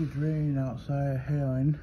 It's raining outside hailing.